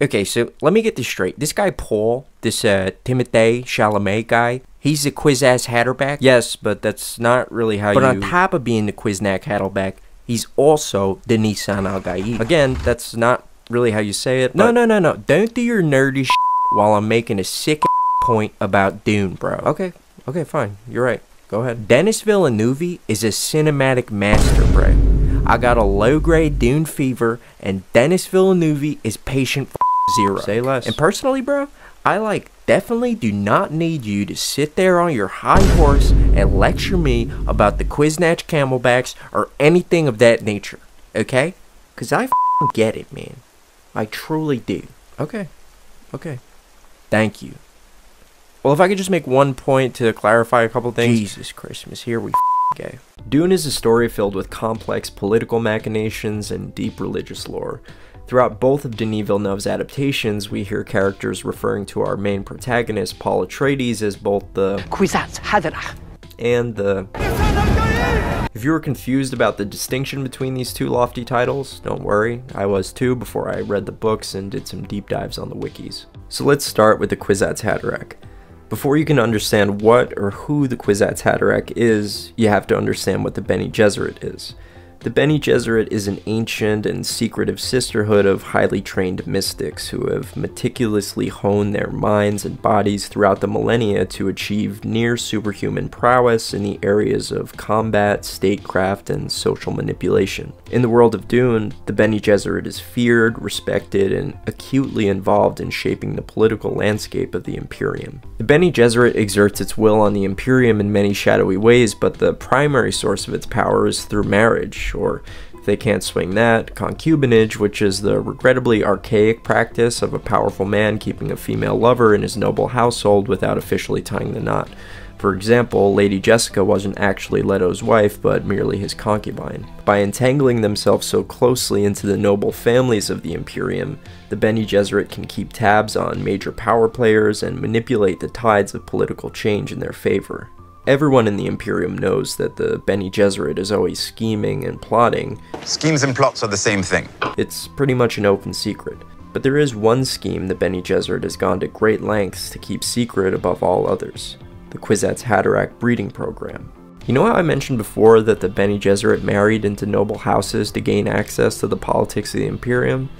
Okay, so let me get this straight. This guy Paul, this uh Timothée Chalamet guy, he's a quiz ass Hatterback. Yes, but that's not really how But you. on But on top of being the Quiznak Hatterback, he's also the Nissan Al Gaid. Again, that's not really how you say it. No, no, no, no. Don't do your nerdy shit while I'm making a sick point about Dune, bro. Okay, okay, fine. You're right. Go ahead. Dennis Villeneuve is a cinematic master, bro. I got a low grade Dune fever, and Dennis Villeneuve is patient zero. Say less. And personally, bro, I like definitely do not need you to sit there on your high horse and lecture me about the Quiznatch Camelbacks or anything of that nature. Okay? Cause I f- get it, man. I truly do. Okay. Okay. Thank you. Well, if I could just make one point to clarify a couple things. Jesus Christmas, here we go. Dune is a story filled with complex political machinations and deep religious lore. Throughout both of Denis Villeneuve's adaptations, we hear characters referring to our main protagonist, Paul Atreides, as both the Kwisatz Haderach. and the. If you were confused about the distinction between these two lofty titles, don't worry, I was too before I read the books and did some deep dives on the wikis. So let's start with the Kwisatz Haderach. Before you can understand what or who the Kwisatz Haderach is, you have to understand what the Bene Gesserit is. The Bene Gesserit is an ancient and secretive sisterhood of highly trained mystics who have meticulously honed their minds and bodies throughout the millennia to achieve near superhuman prowess in the areas of combat, statecraft, and social manipulation. In the world of Dune, the Bene Gesserit is feared, respected, and acutely involved in shaping the political landscape of the Imperium. The Bene Gesserit exerts its will on the Imperium in many shadowy ways, but the primary source of its power is through marriage, or if they can't swing that, concubinage, which is the regrettably archaic practice of a powerful man keeping a female lover in his noble household without officially tying the knot. For example, Lady Jessica wasn't actually Leto's wife, but merely his concubine. By entangling themselves so closely into the noble families of the Imperium, the Bene Gesserit can keep tabs on major power players and manipulate the tides of political change in their favor. Everyone in the Imperium knows that the Bene Gesserit is always scheming and plotting. Schemes and plots are the same thing. It's pretty much an open secret. But there is one scheme the Bene Gesserit has gone to great lengths to keep secret above all others the Kwisatz Haderach breeding program. You know how I mentioned before that the Bene Gesserit married into noble houses to gain access to the politics of the Imperium?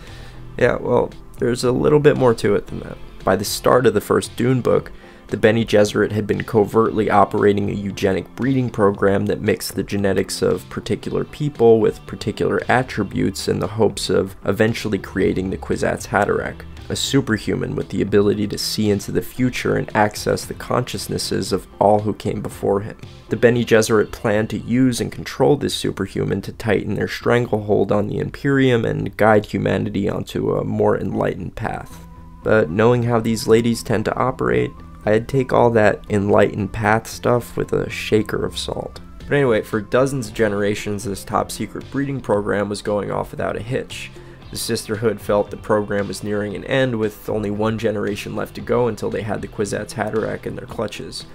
Yeah, well, there's a little bit more to it than that. By the start of the first Dune book, the Bene Gesserit had been covertly operating a eugenic breeding program that mixed the genetics of particular people with particular attributes in the hopes of eventually creating the Kwisatz Haderach, a superhuman with the ability to see into the future and access the consciousnesses of all who came before him. The Bene Gesserit planned to use and control this superhuman to tighten their stranglehold on the Imperium and guide humanity onto a more enlightened path. But knowing how these ladies tend to operate, I'd take all that enlightened path stuff with a shaker of salt. But anyway, for dozens of generations, this top secret breeding program was going off without a hitch. The Sisterhood felt the program was nearing an end, with only one generation left to go until they had the Kwisatz Haderach in their clutches.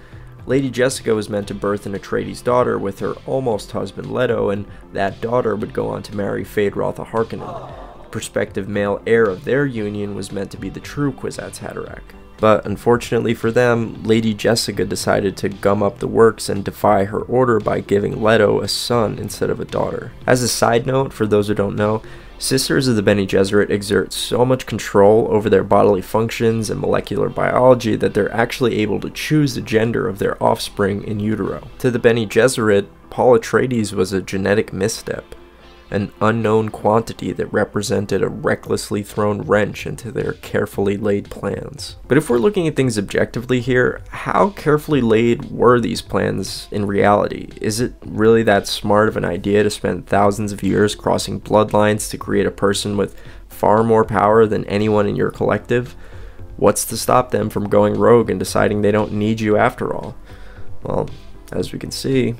Lady Jessica was meant to birth an Atreides daughter with her almost husband Leto, and that daughter would go on to marry Feyd-Rautha Harkonnen. Prospective male heir of their union was meant to be the true Kwisatz Haderach. But unfortunately for them, Lady Jessica decided to gum up the works and defy her order by giving Leto a son instead of a daughter. As a side note, for those who don't know, Sisters of the Bene Gesserit exert so much control over their bodily functions and molecular biology that they're actually able to choose the gender of their offspring in utero. To the Bene Gesserit, Paul Atreides was a genetic misstep, an unknown quantity that represented a recklessly thrown wrench into their carefully laid plans. But if we're looking at things objectively here, how carefully laid were these plans in reality? Is it really that smart of an idea to spend thousands of years crossing bloodlines to create a person with far more power than anyone in your collective? What's to stop them from going rogue and deciding they don't need you after all? Well, as we can see,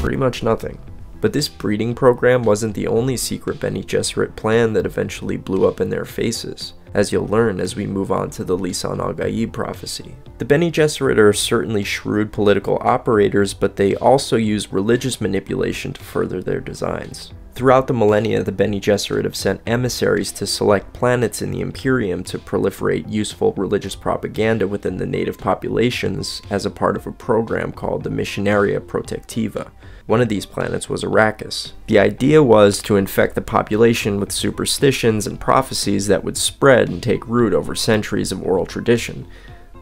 pretty much nothing. But this breeding program wasn't the only secret Bene Gesserit plan that eventually blew up in their faces, as you'll learn as we move on to the Lisan al-Gaib prophecy. The Bene Gesserit are certainly shrewd political operators, but they also use religious manipulation to further their designs. Throughout the millennia, the Bene Gesserit have sent emissaries to select planets in the Imperium to proliferate useful religious propaganda within the native populations as a part of a program called the Missionaria Protectiva. One of these planets was Arrakis. The idea was to infect the population with superstitions and prophecies that would spread and take root over centuries of oral tradition.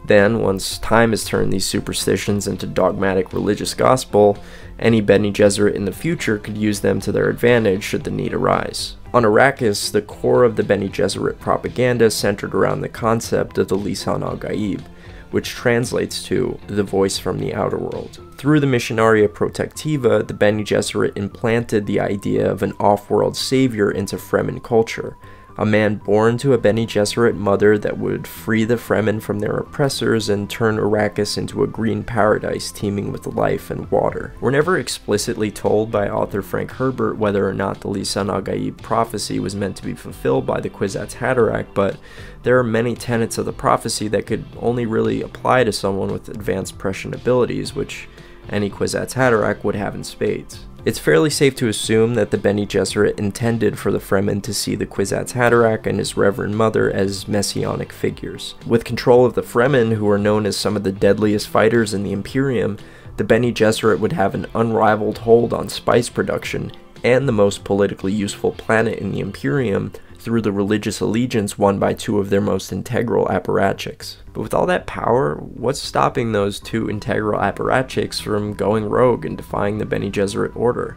Then, once time has turned these superstitions into dogmatic religious gospel, any Bene Gesserit in the future could use them to their advantage should the need arise. On Arrakis, the core of the Bene Gesserit propaganda centered around the concept of the Lisan al-Gaib, which translates to the voice from the outer world. Through the Missionaria Protectiva, the Bene Gesserit implanted the idea of an off-world savior into Fremen culture, a man born to a Bene Gesserit mother that would free the Fremen from their oppressors and turn Arrakis into a green paradise teeming with life and water. We're never explicitly told by author Frank Herbert whether or not the Lisan al-Gaib prophecy was meant to be fulfilled by the Kwisatz Haderach, but there are many tenets of the prophecy that could only really apply to someone with advanced prescient abilities, which any Kwisatz Haderach would have in spades. It's fairly safe to assume that the Bene Gesserit intended for the Fremen to see the Kwisatz Haderach and his Reverend Mother as messianic figures. With control of the Fremen, who are known as some of the deadliest fighters in the Imperium, the Bene Gesserit would have an unrivaled hold on spice production and the most politically useful planet in the Imperium, through the religious allegiance won by two of their most integral apparatchiks. But with all that power, what's stopping those two integral apparatchiks from going rogue and defying the Bene Gesserit order?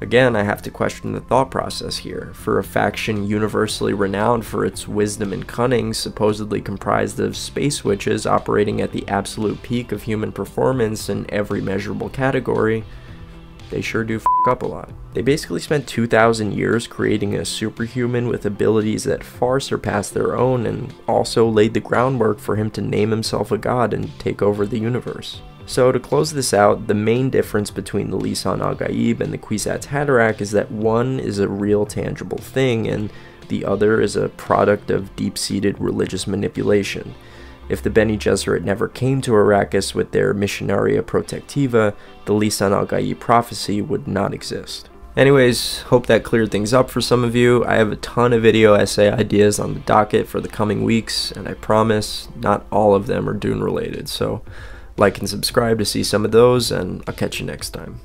Again, I have to question the thought process here. For a faction universally renowned for its wisdom and cunning, supposedly comprised of space witches operating at the absolute peak of human performance in every measurable category, they sure do f up a lot. They basically spent 2,000 years creating a superhuman with abilities that far surpass their own and also laid the groundwork for him to name himself a god and take over the universe. So to close this out, the main difference between the Lisan al-Gaib and the Kwisatz Haderach is that one is a real tangible thing and the other is a product of deep-seated religious manipulation. If the Bene Gesserit never came to Arrakis with their Missionaria Protectiva, the Lisan al-Gaib prophecy would not exist. Anyways, hope that cleared things up for some of you. I have a ton of video essay ideas on the docket for the coming weeks, and I promise not all of them are Dune related, so like and subscribe to see some of those, and I'll catch you next time.